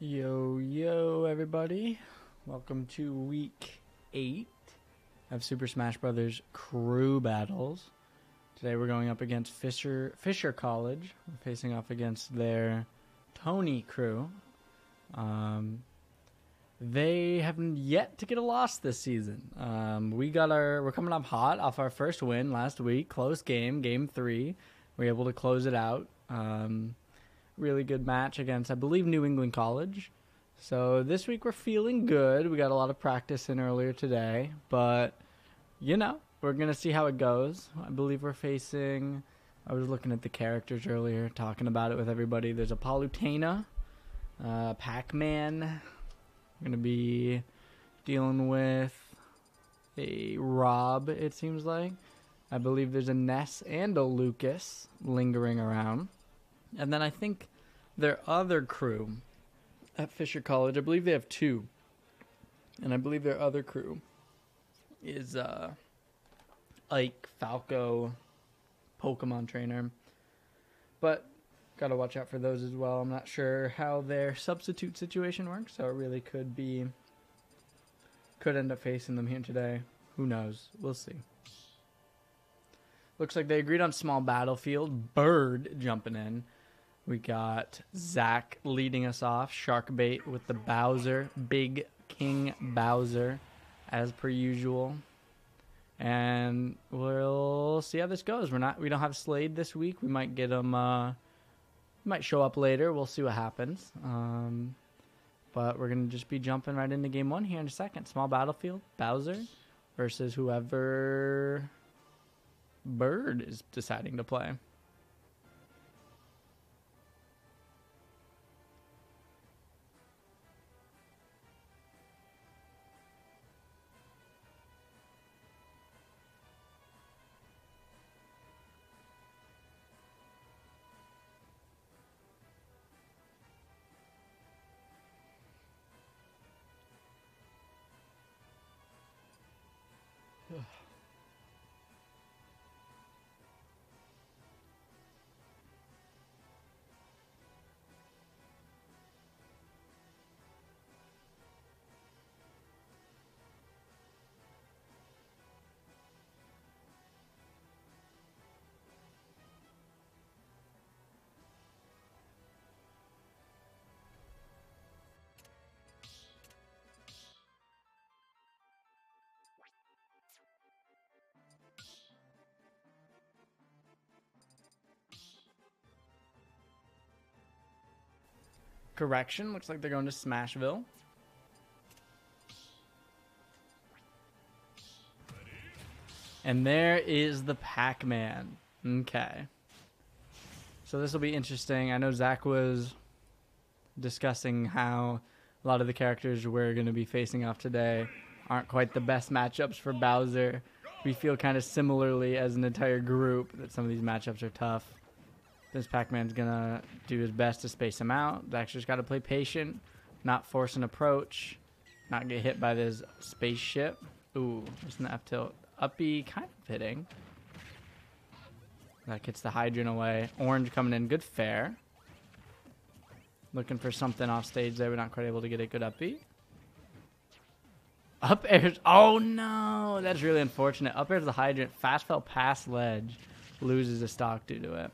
Yo, yo, everybody. Welcome to week eight of Super Smash Brothers crew battles. Today we're going up against Fisher Fisher College. We're facing off against their Tony crew. Um, they haven't yet to get a loss this season. Um, we got our we're coming up hot off our first win last week, close game, game three. We were able to close it out. Um, really good match against, I believe, New England College. So this week we're feeling good. We got a lot of practice in earlier today, but you know, we're gonna see how it goes. I believe we're facing. I was looking at the characters earlier, talking about it with everybody. There's a Palutena, uh, Pac-Man. We're gonna be dealing with a Rob. It seems like. I believe there's a Ness and a Lucas lingering around. And then I think their other crew at Fisher College, I believe they have two. And I believe their other crew is uh, Ike, Falco, Pokemon trainer. But gotta watch out for those as well. I'm not sure how their substitute situation works, so it really could be could end up facing them here today. Who knows? We'll see. Looks like they agreed on small battlefield. Bird jumping in. We got Zach leading us off. Sharkbait with the Bowser. Big King Bowser, as per usual. And we'll see how this goes. We're not. We don't have Slade this week. We might get him. Uh, might show up later. We'll see what happens. Um, but we're gonna just be jumping right into game one here in a second. Small battlefield. Bowser versus whoever Bird is deciding to play. Correction. Looks like they're going to Smashville. And there is the Pac-Man. Okay. So this will be interesting. I know Zach was discussing how a lot of the characters we're going to be facing off today aren't quite the best matchups for Bowser. We feel kind of similarly as an entire group that some of these matchups are tough. This Pac-Man's gonna do his best to space him out. Zach's just gotta play patient, not force an approach, not get hit by this spaceship. Ooh, just an F tilt. Uppy kind of hitting. That gets the hydrant away. Orange coming in, good fair. Looking for something off stage there, but not quite able to get a good uppy. Up airs. Oh no, that's really unfortunate. Up airs the hydrant. Fast fell past ledge. Loses a stock due to it.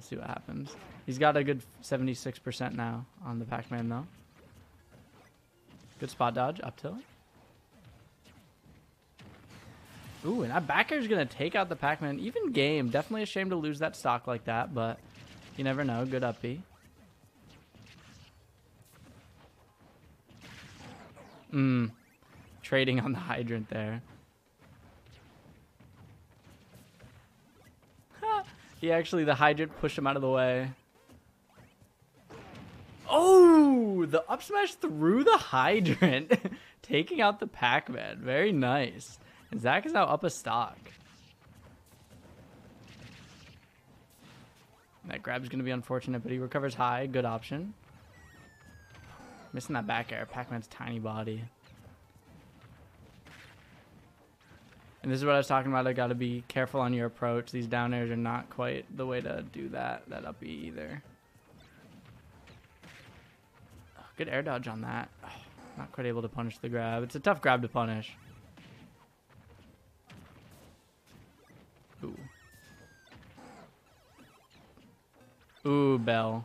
Let's see what happens. He's got a good 76% now on the Pac-Man though. Good spot dodge, up tilt. Ooh, and that back is going to take out the Pac-Man. Even game. Definitely a shame to lose that stock like that, but you never know. Good uppy. Mmm. Trading on the hydrant there. He actually, the hydrant pushed him out of the way. Oh, the up smash through the hydrant. Taking out the Pac-Man. Very nice. And Zach is now up a stock. That grab's going to be unfortunate, but he recovers high. Good option. Missing that back air. Pac-Man's tiny body. And this is what I was talking about. I got to be careful on your approach. These down airs are not quite the way to do that. That up either. Oh, good air dodge on that. Oh, not quite able to punish the grab. It's a tough grab to punish. Ooh. Ooh, Bell.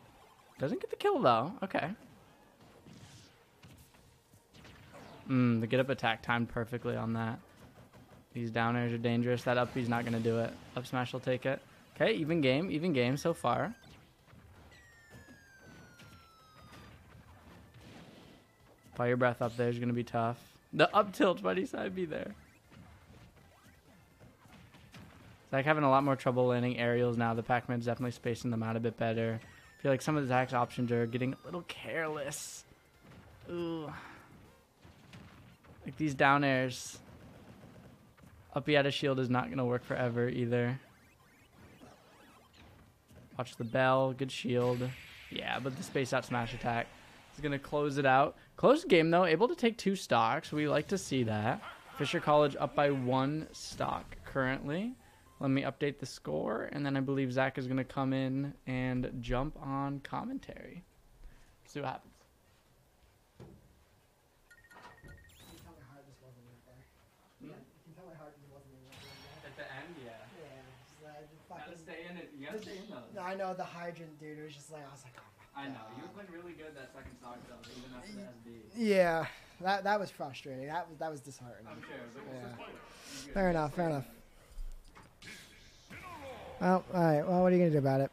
Doesn't get the kill though. Okay. Mmm, the get up attack timed perfectly on that. These down airs are dangerous. That up B's not going to do it. Up smash will take it. Okay, even game. Even game so far. Fire breath up there is going to be tough. The up tilt, buddy side be there. Zach having a lot more trouble landing aerials now. The Pac-Man's definitely spacing them out a bit better. I feel like some of the Zach's options are getting a little careless. Ooh. Like these down airs. Of shield is not going to work forever either. Watch the bell. Good shield. Yeah, but the space out smash attack is going to close it out. Close game, though. Able to take two stocks. We like to see that. Fisher College up by one stock currently. Let me update the score, and then I believe Zach is going to come in and jump on commentary. See what happens. You can tell my heart just wasn't in there. Hmm? Yeah, you can tell my heart just wasn't in there. At the end, yeah. Yeah, just, uh, just Gotta fucking. Stay in it. You gotta stay in those. I know the hydrant dude. It was just like I was like, oh my I know. You were God. playing really good that second stock though, even after the SD. Yeah, that that was frustrating. That was that was disheartening. I'm sure. But Yeah. yeah. Fair enough. Fair enough. Well, all right. Well, what are you gonna do about it?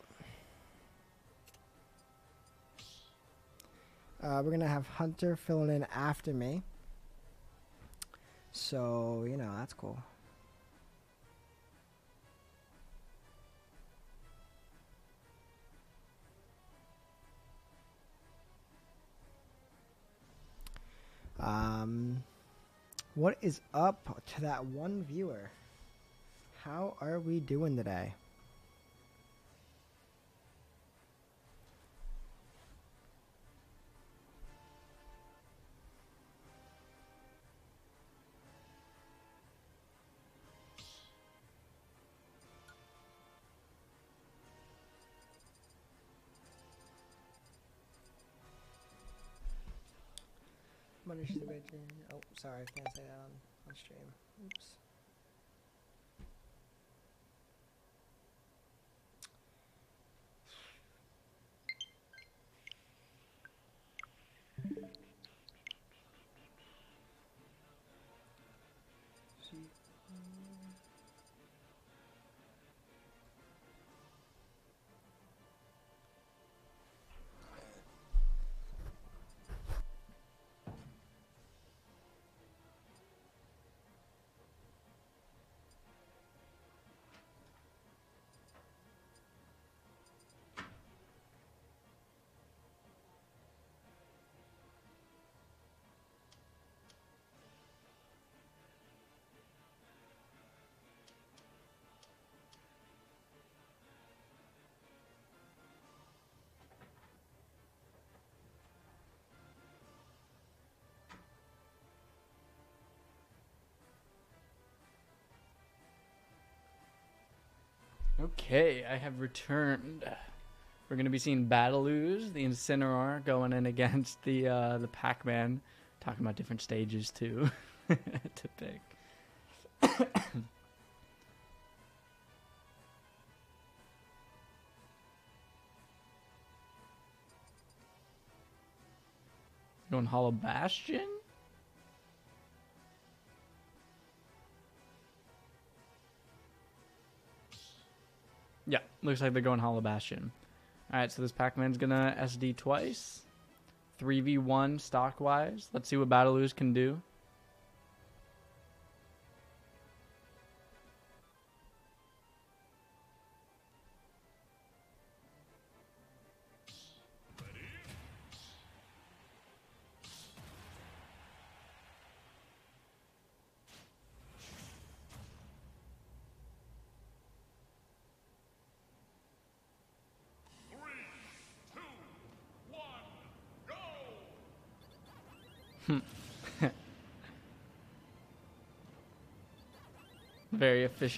Uh, we're gonna have Hunter filling in after me. So you know that's cool. Um, what is up to that one viewer? How are we doing today? Punish the. Oh, sorry, I can't say that on, on stream. Oops. Okay, I have returned. We're gonna be seeing Battleoos, the Incineroar, going in against the uh, the Pac-Man. Talking about different stages too to pick. Going Hollow Bastion? Yeah, looks like they're going Hollow Bastion. Alright, so this Pac-Man's gonna SD twice. 3v1 stock wise. Let's see what Battleoos can do.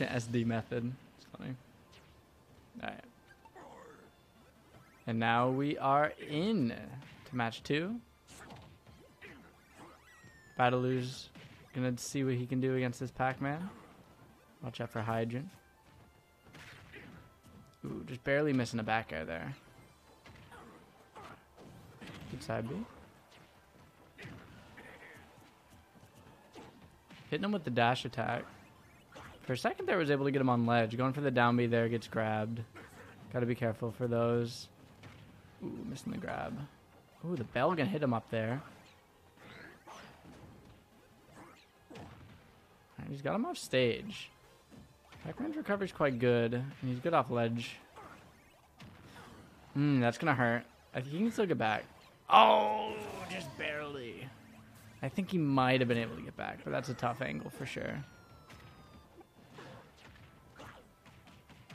Efficient SD method. It's funny. Alright. And now we are in to match two. Battleoo's gonna see what he can do against this Pac-Man. Watch out for Hydrant. Ooh, just barely missing a back air there. Good side B. Hitting him with the dash attack. For a second there was able to get him on ledge. Going for the down B there, gets grabbed. Gotta be careful for those. Ooh, missing the grab. Ooh, the bell gonna hit him up there. He's got him off stage. Pac-Man's recovery's quite good, and he's good off ledge. Hmm, that's gonna hurt. I think he can still get back. Oh, just barely. I think he might have been able to get back, but that's a tough angle for sure.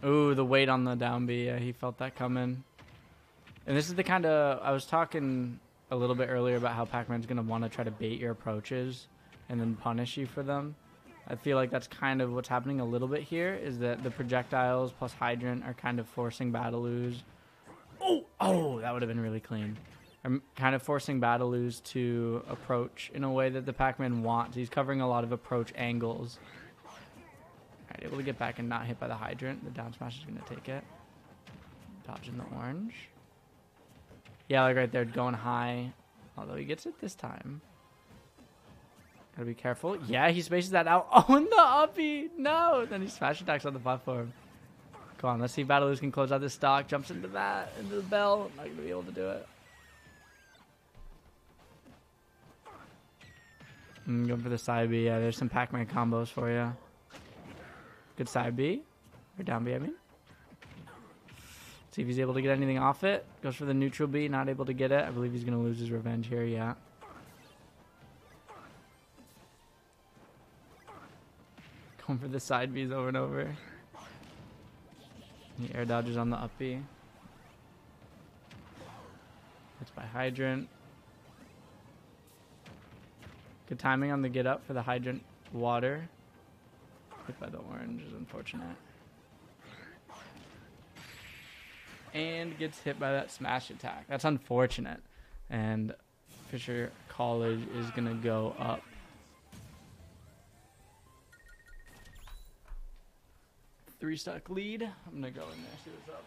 Ooh, the weight on the down B. Yeah, he felt that coming. And this is the kind of I was talking a little bit earlier about how Pac-Man's gonna want to try to bait your approaches and then punish you for them. I feel like that's kind of what's happening a little bit here. Is that the projectiles plus hydrant are kind of forcing Battleoo's. Oh, oh, that would have been really clean. I'm kind of forcing Battleoo's to approach in a way that the Pac-Man wants. He's covering a lot of approach angles. Able to get back and not hit by the hydrant. The down smash is going to take it. Dodging the orange. Yeah, like right there, going high. Although he gets it this time. Gotta be careful. Yeah, he spaces that out. Oh, and the uppy! No! Then he smash attacks on the platform. Come on, let's see if Battleoo's can close out this stock. Jumps into that, into the bell. Not gonna be able to do it. Mm, going for the side B. Yeah, there's some Pac-Man combos for you. Good side B. Or down B, I mean. See if he's able to get anything off it. Goes for the neutral B, not able to get it. I believe he's going to lose his revenge here, yeah. Going for the side Bs over and over. The air dodges on the up B. Hits by Hydrant. Good timing on the get up for the Hydrant water. Hit by the orange is unfortunate. And gets hit by that smash attack. That's unfortunate. And Fisher College is going to go up. Three stock lead. I'm going to go in there, see what's up.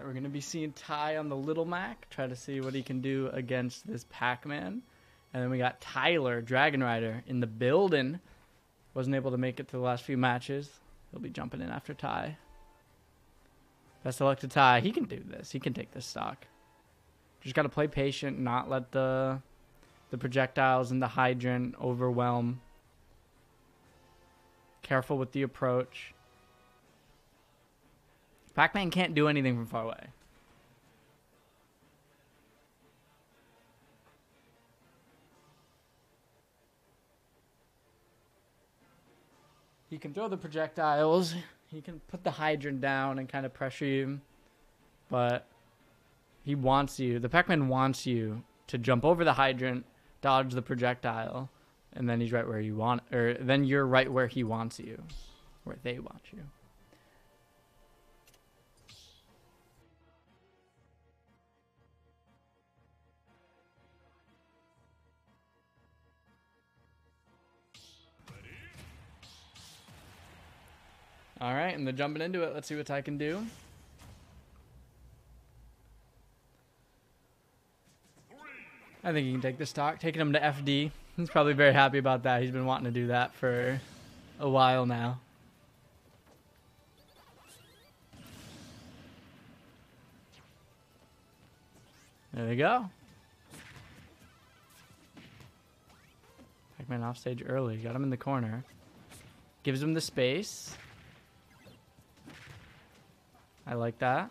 Right, we're going to be seeing Ty on the Little Mac, try to see what he can do against this Pac-Man. And then we got Tyler, Dragon Rider, in the building. Wasn't able to make it to the last few matches. He'll be jumping in after Ty. Best of luck to Ty. He can do this. He can take this stock. Just got to play patient, not let the the projectiles and the hydrant overwhelm. Careful with the approach. Pac-Man can't do anything from far away. He can throw the projectiles. He can put the hydrant down and kind of pressure you. But he wants you. The Pac-Man wants you to jump over the hydrant, dodge the projectile, and then he's right where you want or then you're right where he wants you. Where they want you. All right, and they're jumping into it. Let's see what I can do. I think he can take the stock. Taking him to FD. He's probably very happy about that. He's been wanting to do that for a while now. There they go. Pac-Man off stage early. Got him in the corner. Gives him the space. I like that.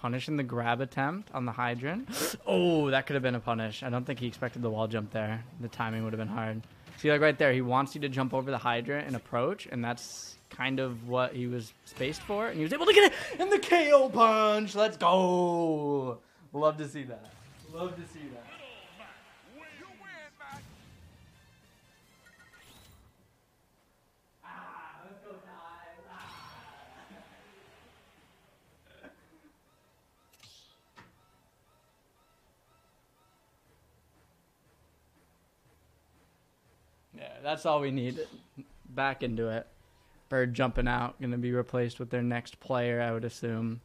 Punishing the grab attempt on the hydrant. Oh, that could have been a punish. I don't think he expected the wall jump there. The timing would have been hard. See, like right there, he wants you to jump over the hydrant and approach, and that's kind of what he was spaced for, and he was able to get it in the KO punch. Let's go. Love to see that. Love to see that. That's all we need. Back into it. Bird jumping out, going to be replaced with their next player, I would assume.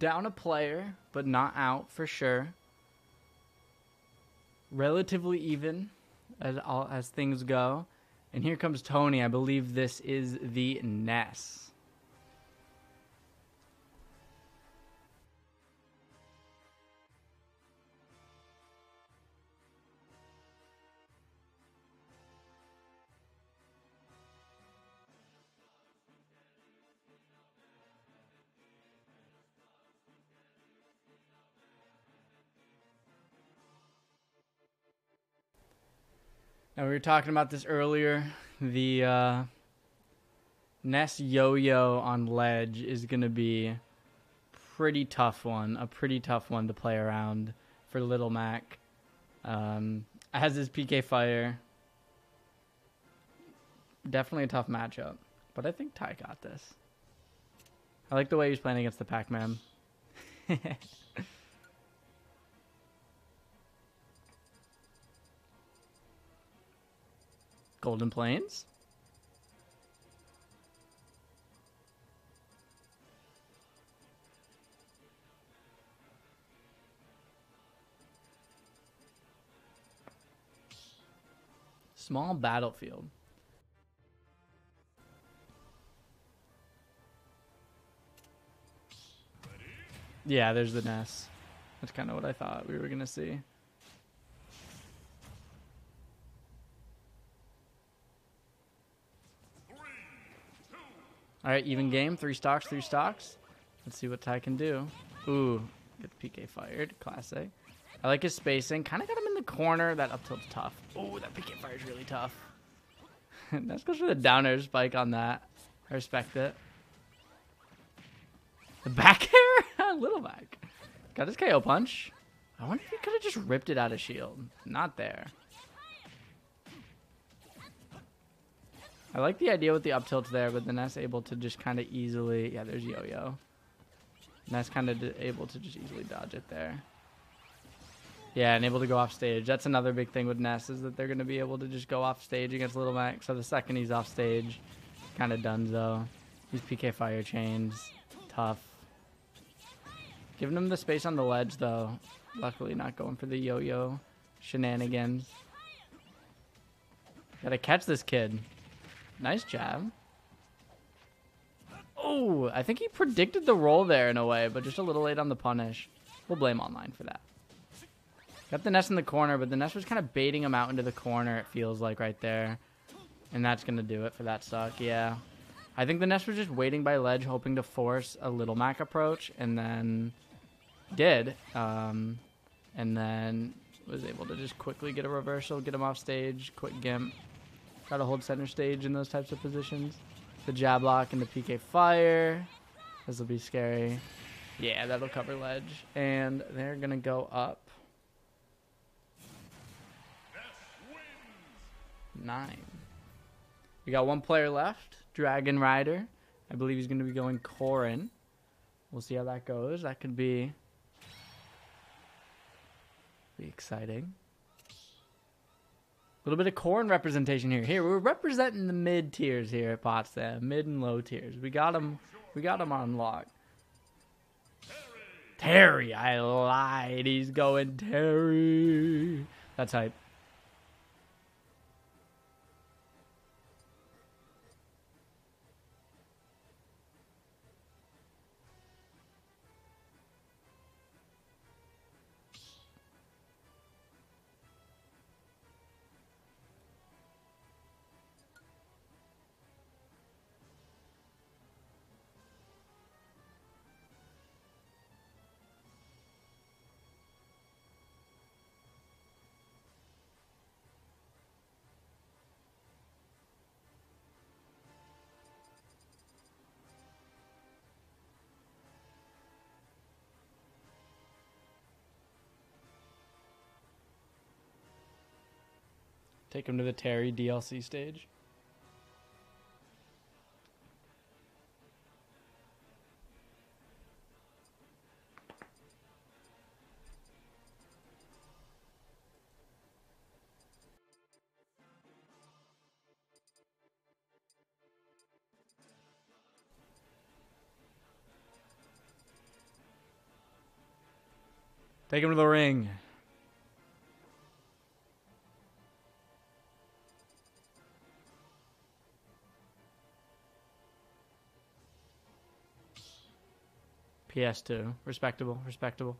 Down a player, but not out for sure. Relatively even as all as things go. And here comes Tony. I believe this is the Ness. Now we were talking about this earlier. The uh, Ness Yo-Yo on ledge is going to be pretty tough one, a pretty tough one to play around for Little Mac. Um, has his PK Fire. Definitely a tough matchup, but I think Ty got this. I like the way he's playing against the Pac-Man. Golden Plains. Small battlefield. Yeah, there's the Ness. That's kind of what I thought we were going to see. All right, even game. Three stocks, three stocks. Let's see what Ty can do. Ooh, get the PK fired. Classic. I like his spacing. Kind of got him in the corner. That up tilt's tough. Ooh, that PK fire is really tough. That's goes for the downer spike on that. I respect it. The back air? Little back. Got his KO punch. I wonder if he could have just ripped it out of shield. Not there. I like the idea with the up tilt there, but the Ness able to just kind of easily. Yeah, there's Yo-Yo. Ness kind of able to just easily dodge it there. Yeah, and able to go off stage. That's another big thing with Ness is that they're going to be able to just go off stage against Little Mac. So the second he's off stage, kind of done though. These PK fire chains, tough. Giving him the space on the ledge though. Luckily not going for the yo-yo shenanigans. Gotta catch this kid. Nice jab. Oh, I think he predicted the roll there in a way, but just a little late on the punish. We'll blame online for that. Got the Ness in the corner, but the Ness was kind of baiting him out into the corner, it feels like right there. And that's going to do it for that suck, yeah. I think the Ness was just waiting by ledge, hoping to force a Little Mac approach, and then did. Um, and then was able to just quickly get a reversal, get him off stage, quick gimp. Try to hold center stage in those types of positions. The jab lock and the PK fire. This will be scary. Yeah, that'll cover ledge. And they're going to go up. Nine. We got one player left. Dragon Rider. I believe he's going to be going Corrin. We'll see how that goes. That could be, be exciting. Little bit of Corrin representation here. Here, we're representing the mid tiers here at Potsdam, mid and low tiers. We got them, we got them on lock. Terry, I lied. He's going Terry. That's hype. Take him to the Terry DLC stage. Take him to the ring. PS2. Respectable, respectable.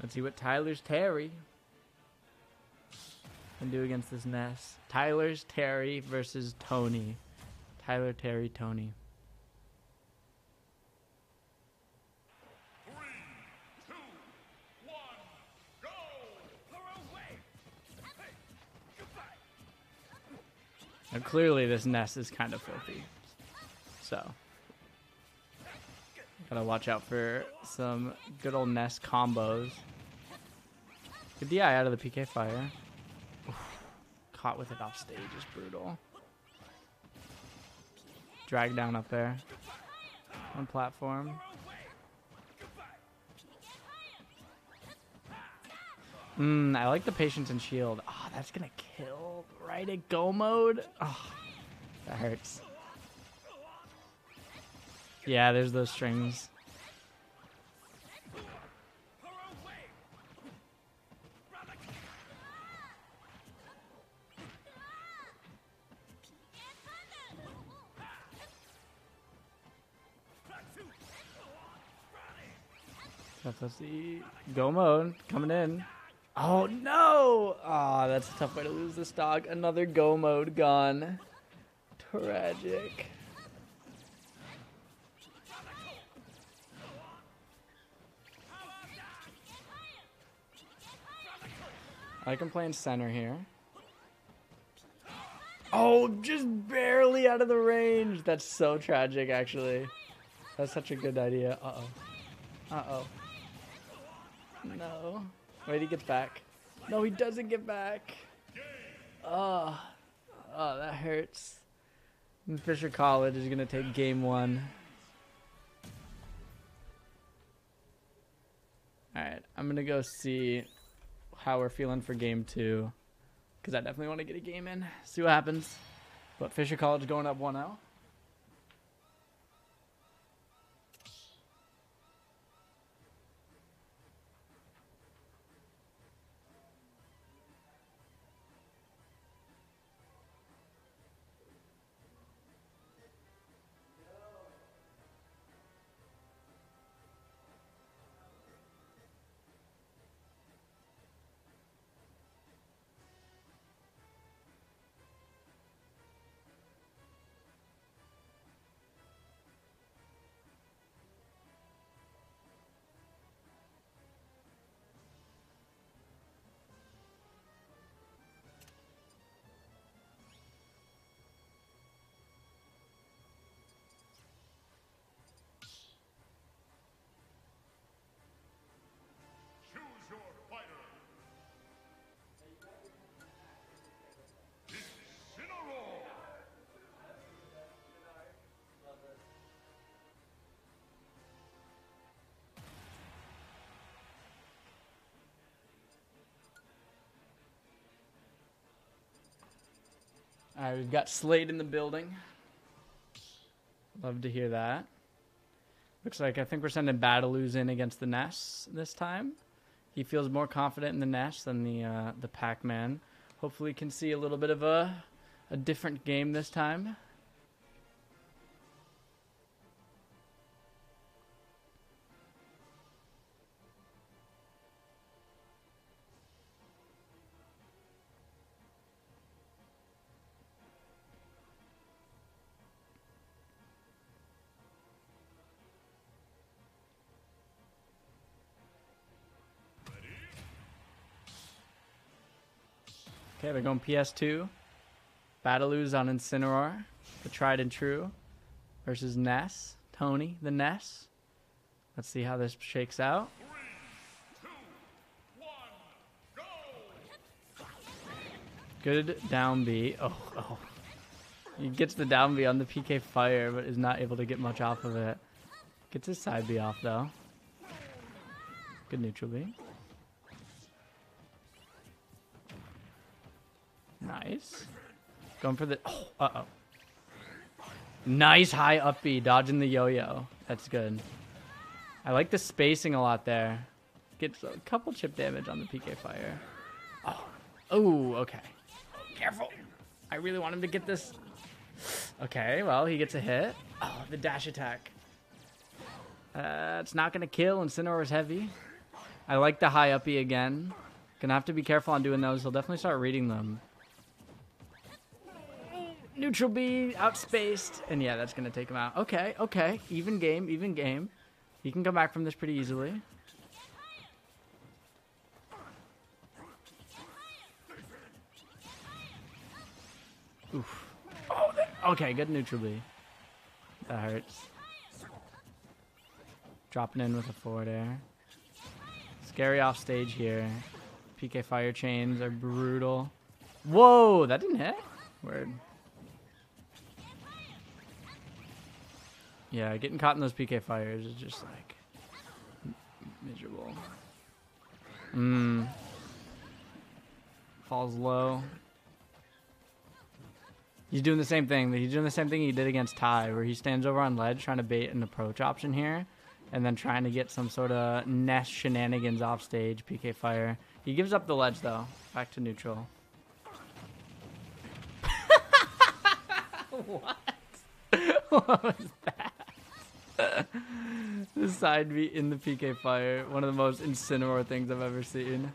Let's see what Tyler's Terry can do against this Ness. Tyler's Terry versus Tony. Tyler, Terry, Tony. Now, clearly, this Ness is kind of filthy. So, gotta watch out for some good old Ness combos. Good DI out of the PK fire. Oof, Caught with it off stage is brutal. Drag down up there on platform. Mmm, I like the patience and shield. Oh, that's gonna kill right at go mode. Oh, that hurts. Yeah, there's those strings. That's the go mode coming in. Oh no! Ah, that's a tough way to lose this dog. Another go mode gone. Tragic. I can play in center here. Oh, just barely out of the range. That's so tragic, actually. That's such a good idea. Uh oh. Uh oh. No. Wait, he gets back. No, he doesn't get back. Oh, oh that hurts. And Fisher College is going to take game one. Alright, I'm going to go see how we're feeling for game two. Because I definitely want to get a game in. See what happens. But Fisher College going up 1 All right, we've got Slade in the building. Love to hear that. Looks like I think we're sending Battaloos in against the Ness this time. He feels more confident in the Ness than the uh, the Pac-Man. Hopefully, can see a little bit of a a different game this time. Okay, they're going PS2. Battaloos on Incineroar, the tried and true, versus Ness, Tony, the Ness. Let's see how this shakes out. Good down B. Oh, oh. He gets the down B on the PK Fire, but is not able to get much off of it. Gets his side B off, though. Good neutral B. Nice. Going for the. Oh, uh oh. Nice high up B, dodging the yo yo. That's good. I like the spacing a lot there. Gets a couple chip damage on the PK Fire. Oh, oh, okay. Careful. I really want him to get this. Okay, well, he gets a hit. Oh, the dash attack. Uh, it's not going to kill. Incineroar is heavy. I like the high uppy again. Gonna have to be careful on doing those. He'll definitely start reading them. Neutral B, outspaced. And yeah, that's gonna take him out. Okay, okay. Even game, even game. He can come back from this pretty easily. Oof. Oh, that, okay, good neutral B. That hurts. Dropping in with a forward air. Scary off stage here. PK fire chains are brutal. Whoa, that didn't hit? Word. Yeah, getting caught in those PK fires is just like miserable. Mmm. Falls low. He's doing the same thing. He's doing the same thing he did against Ty, where he stands over on ledge trying to bait an approach option here, and then trying to get some sort of Ness shenanigans off stage. PK fire. He gives up the ledge though. Back to neutral. what? what was that? the side beat in the PK fire. One of the most Incineroar things I've ever seen.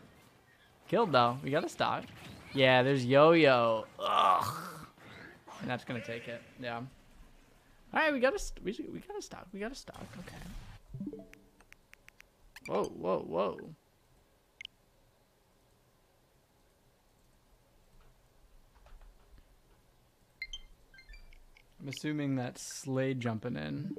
Killed though. We got a stock. Yeah, there's Yo-Yo. Ugh. And that's gonna take it. Yeah. All right, we got a we, we got a stock. We got a stock. Okay. Whoa, whoa, whoa. I'm assuming that's Slade jumping in.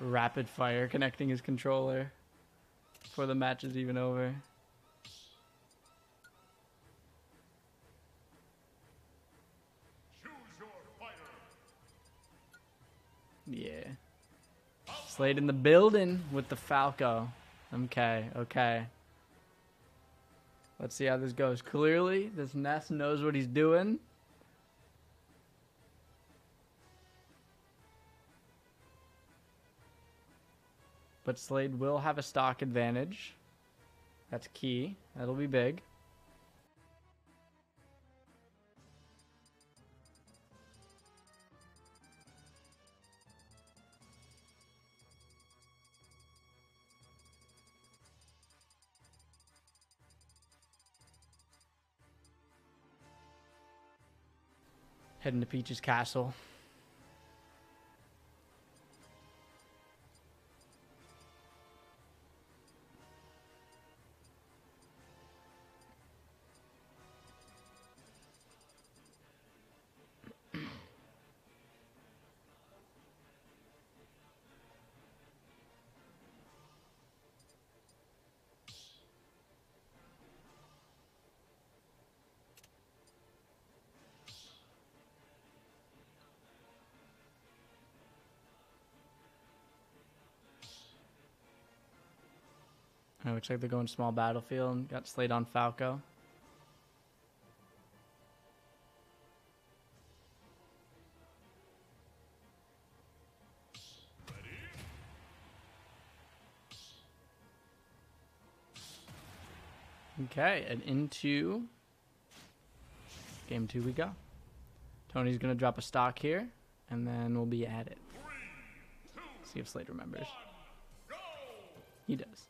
Rapid fire connecting his controller before the match is even over. Choose your fighter. Yeah. Slade in the building with the Falco. Okay, okay. Let's see how this goes. Clearly, this Ness knows what he's doing. But Slade will have a stock advantage. That's key. That'll be big. Heading to Peach's castle. It looks like they're going small battlefield and got Slade on Falco. Okay, and into game two we go. Tony's gonna drop a stock here, and then we'll be at it. See if Slade remembers. He does.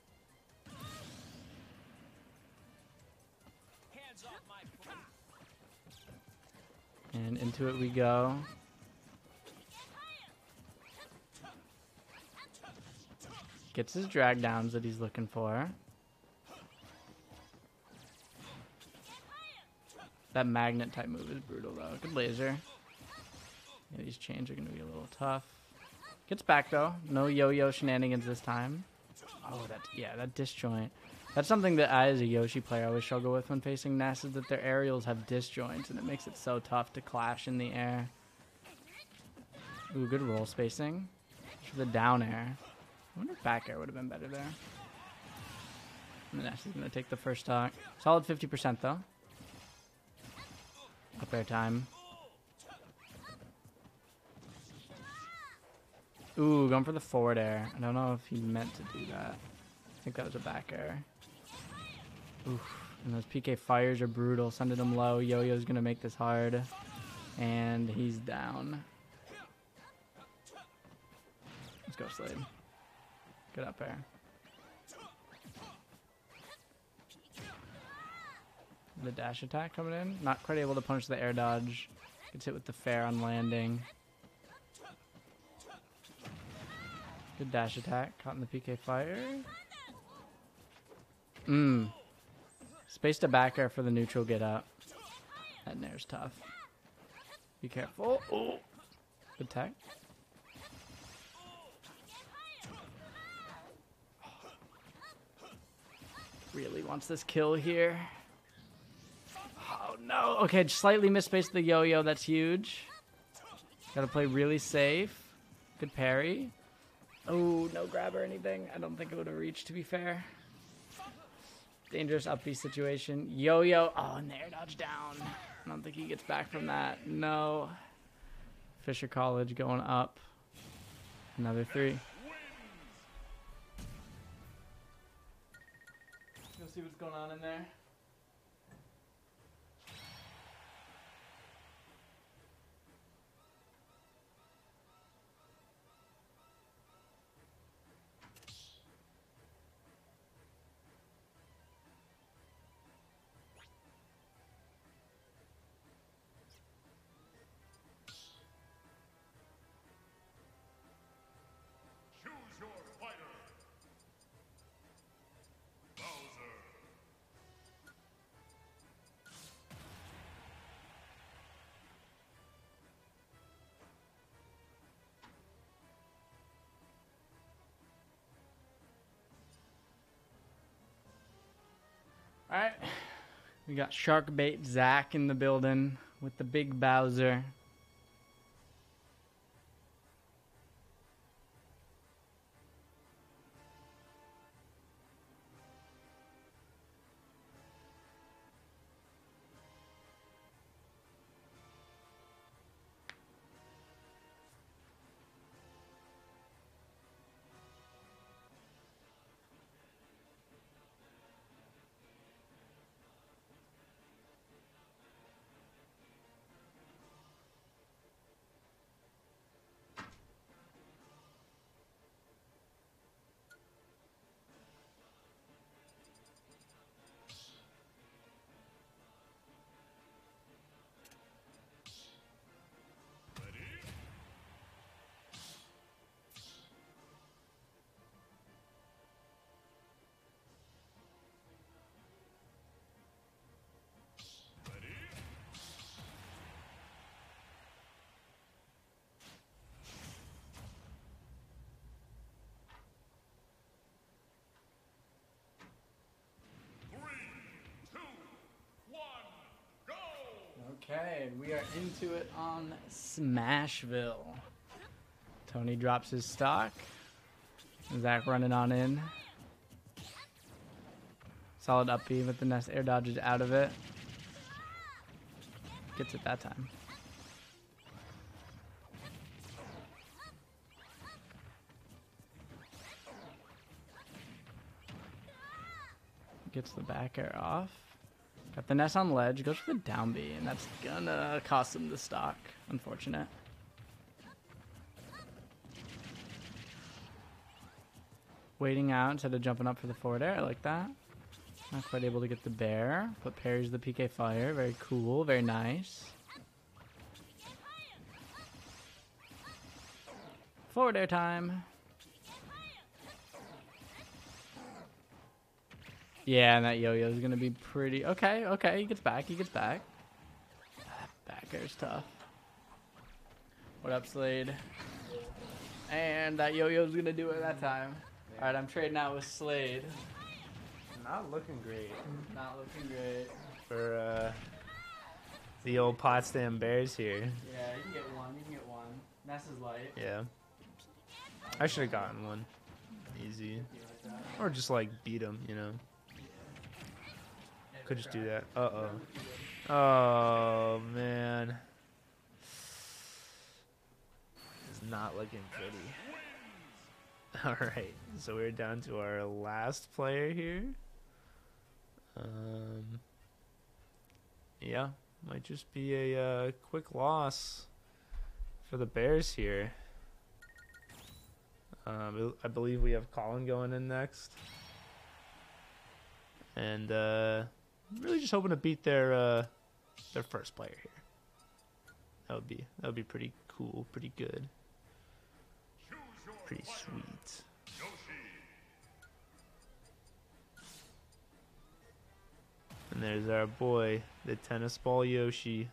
And into it we go. Gets his drag downs that he's looking for. That magnet type move is brutal though. Good laser. Yeah, these chains are gonna be a little tough. Gets back though. No yo-yo shenanigans this time. Oh, that yeah, that disjoint. That's something that I, as a Yoshi player, always struggle with when facing Ness is that their aerials have disjoints, and it makes it so tough to clash in the air. Ooh, good roll spacing. For the down air. I wonder if back air would have been better there. And Ness is going to take the first stock. Solid 50% though. Up air time. Ooh, going for the forward air. I don't know if he meant to do that. I think that was a back air. Oof. And those PK fires are brutal. Sending him low. Yo-Yo's going to make this hard. And he's down. Let's go, Slade. Get up there. The dash attack coming in. Not quite able to punish the air dodge. Gets hit with the fair on landing. Good dash attack. Caught in the PK fire. Mmm. Space to back air for the neutral get up. That nair's tough. Be careful. Oh. Good tech. Really wants this kill here. Oh no. Okay, slightly misspaced the yo-yo. That's huge. Gotta play really safe. Good parry. Oh, no grab or anything. I don't think it would have reached, to be fair. Dangerous up situation. Yo-yo. Oh, and the air dodge down. I don't think he gets back from that. No. Fisher College going up. Another three. You'll see what's going on in there. All right. We got Sharkbait Zach in the building with the big Bowser. Okay, we are into it on Smashville. Tony drops his stock. Zach running on in. Solid up B, but the Ness air dodges out of it. Gets it that time. Gets the back air off. Got the Ness on ledge, goes for the down B, and that's gonna cost him the stock. Unfortunate. Waiting out instead of jumping up for the forward air, I like that. Not quite able to get the bear, but parries the PK fire. Very cool, very nice. Forward air time. Yeah, and that yo-yo is gonna be pretty. Okay, okay, he gets back. He gets back. Back air's tough. What up, Slade? And that yo-yo's gonna do it that time. All right, I'm trading out with Slade. Not looking great Not looking great. for uh, the old Potsdam Bears here. Yeah, you can get one. You can get one. Ness is light. Yeah. I should have gotten one. Easy. You like that? Or just like beat him, you know. Could just do that. Uh oh. Man. It's not looking pretty. Alright, so we're down to our last player here. Um Yeah, might just be a uh, quick loss for the Bears here. Um, I believe we have Colin going in next. And uh, really just hoping to beat their uh, their first player here. That would be that would be pretty cool, pretty good, pretty sweet. And there's our boy, the tennis ball Yoshi.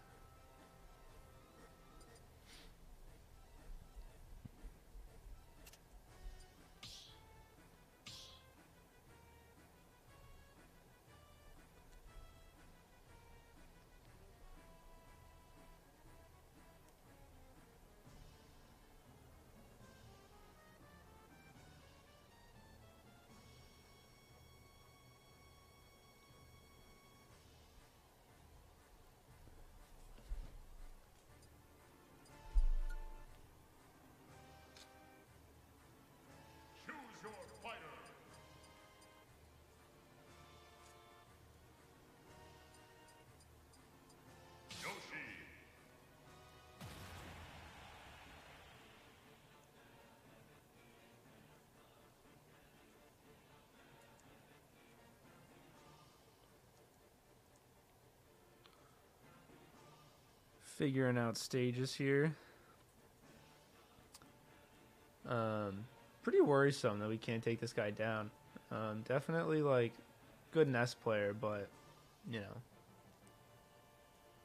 Figuring out stages here. Um, pretty worrisome that we can't take this guy down. Um, definitely like good Ness player, but you know,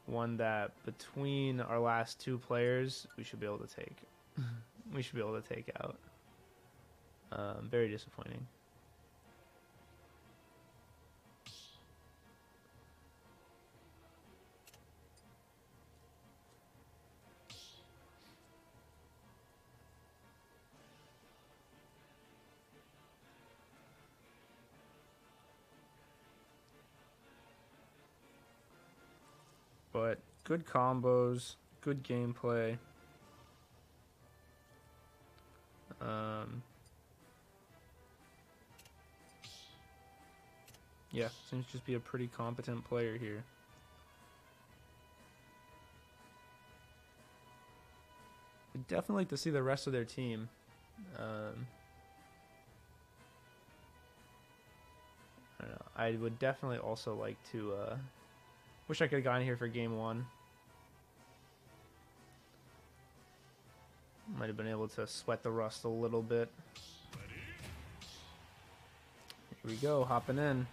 one that between our last two players we should be able to take. we should be able to take out. Um, very disappointing. Good combos, good gameplay. Um, yeah, seems to just be a pretty competent player here. I'd definitely like to see the rest of their team. Um, I. I would definitely also like to. Uh, Wish I could have gotten here for game one. Might have been able to sweat the rust a little bit. Here we go, hopping in.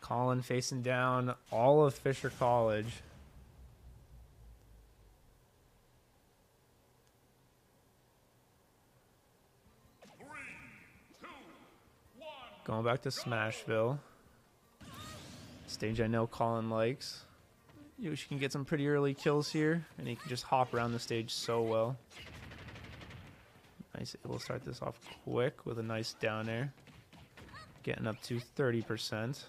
Colin facing down all of Fisher College. Going back to Smashville. Stage I know Colin likes. Yoshi can get some pretty early kills here, and he can just hop around the stage so well. Nice, we'll start this off quick with a nice down air. Getting up to 30%.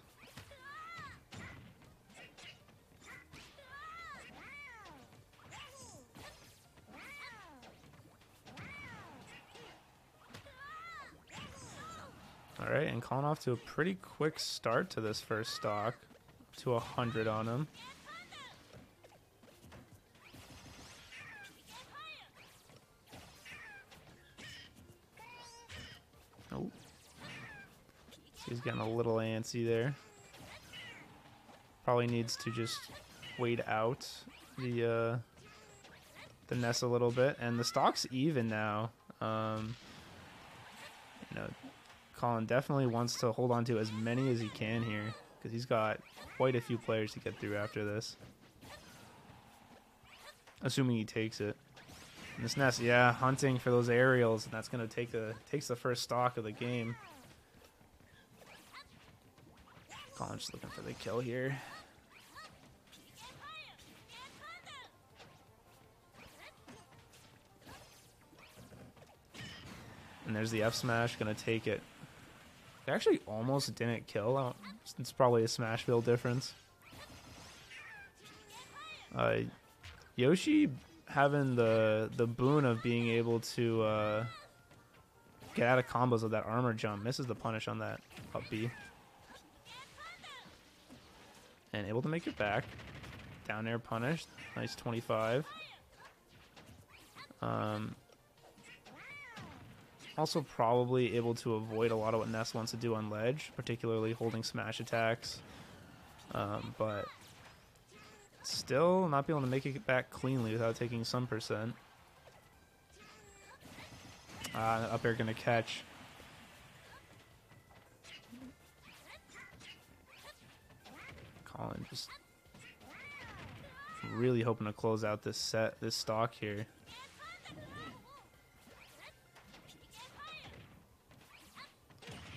All right, and Colin off to a pretty quick start to this first stock. To 100 on him. Getting a little antsy there. Probably needs to just wait out the uh, the Ness a little bit, and the stock's even now. Um, you know, Colin definitely wants to hold on to as many as he can here because he's got quite a few players to get through after this. Assuming he takes it. And this Ness, yeah, hunting for those aerials, and that's gonna take the takes the first stock of the game. Colin's just looking for the kill here. And there's the F smash, gonna take it. They actually almost didn't kill. It's probably a Smashville difference. Uh, Yoshi having the the boon of being able to uh, get out of combos with that armor jump misses the punish on that up B. And able to make it back. Down air punished. Nice 25. Um, also probably able to avoid a lot of what Ness wants to do on ledge, particularly holding smash attacks. Um, but still not be able to make it back cleanly without taking some percent. Uh, up air gonna catch. Colin just really hoping to close out this set, this stock here.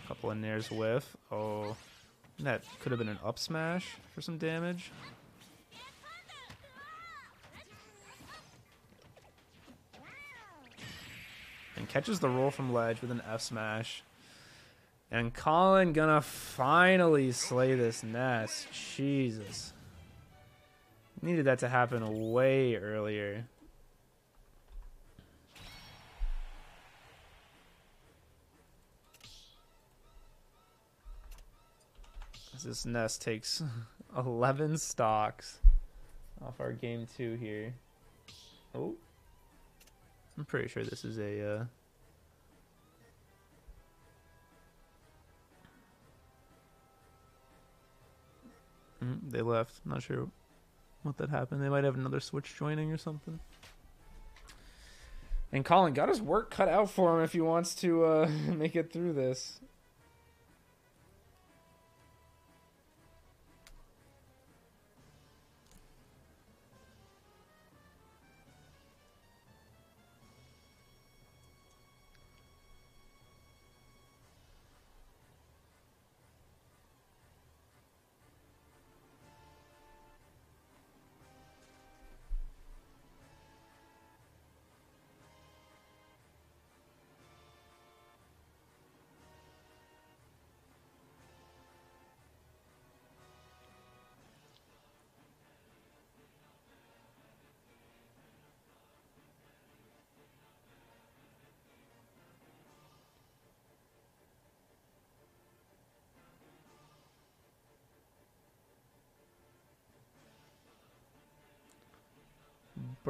Couple of nairs whiff. Oh, that could have been an up smash for some damage. And catches the roll from ledge with an F smash. And Colin gonna finally slay this Ness. Jesus. Needed that to happen way earlier. This Ness takes 11 stocks off our game two here. Oh. I'm pretty sure this is a. Uh... Mm, they left. Not sure what that happened. They might have another switch joining or something. And Colin got his work cut out for him if he wants to uh, make it through this.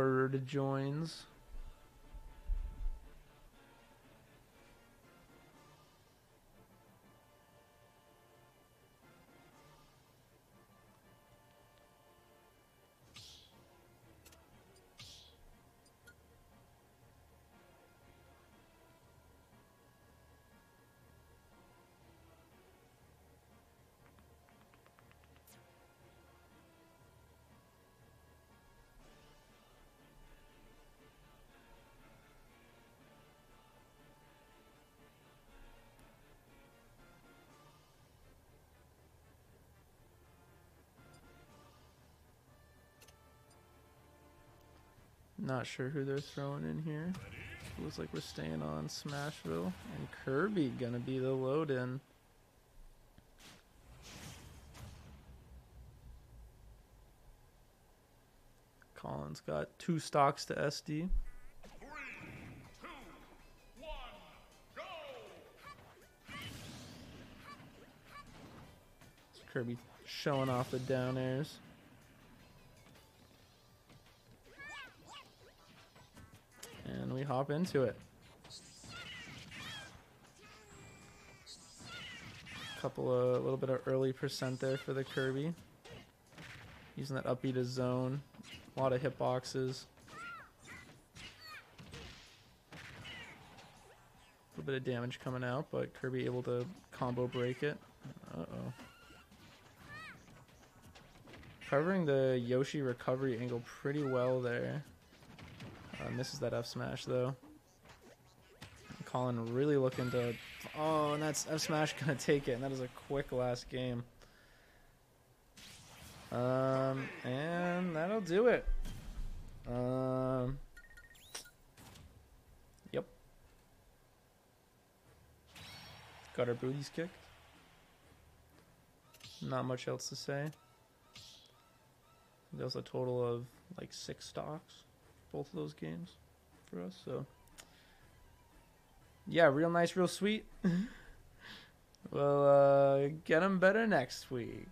Bird joins. Not sure who they're throwing in here. Looks like we're staying on Smashville. And Kirby gonna be the load in. Colin's got two stocks to SD. Three, two, one, go. Kirby showing off the down airs. Hop into it. Couple of, a little bit of early percent there for the Kirby. Using that up B to zone. A lot of hitboxes. A little bit of damage coming out, but Kirby able to combo break it. Uh-oh. Covering the Yoshi recovery angle pretty well there. Uh, misses that F smash though. Colin really looking to. Oh, and that's F smash gonna take it, and that is a quick last game. Um, and that'll do it. Um, yep. Got our booties kicked. Not much else to say. There was a total of like six stocks, both of those games for us. So, yeah, real nice, real sweet. we'll uh, get them better next week.